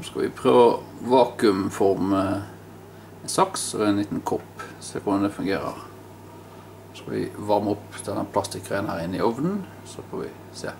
Nå skal vi prøve å vakuumforme en saks og en liten kopp. Se hvordan det fungerer. Så skal vi varme opp denne plastikkgreien her inne i ovnen, så får vi se.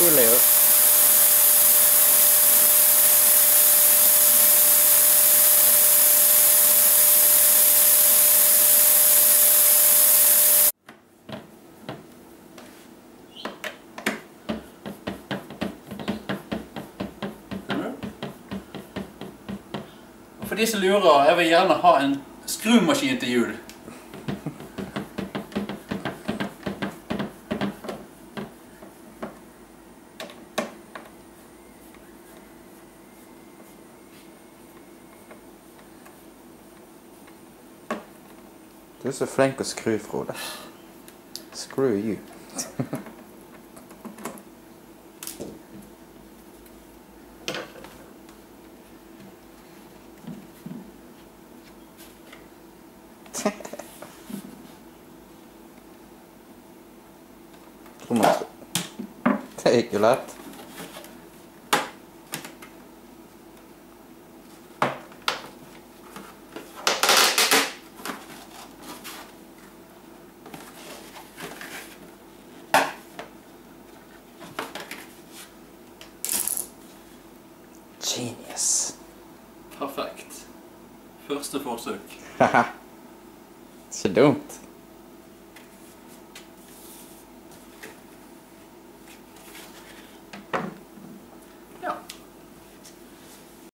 Julio. For de som lurer, jeg vil gjerne ha en skrumaskin til jul. Du er så flink å skru, Frode. Screw you. Det gikk jo lett. Genius. Perfekt. Første forsøk. Haha. Så dumt.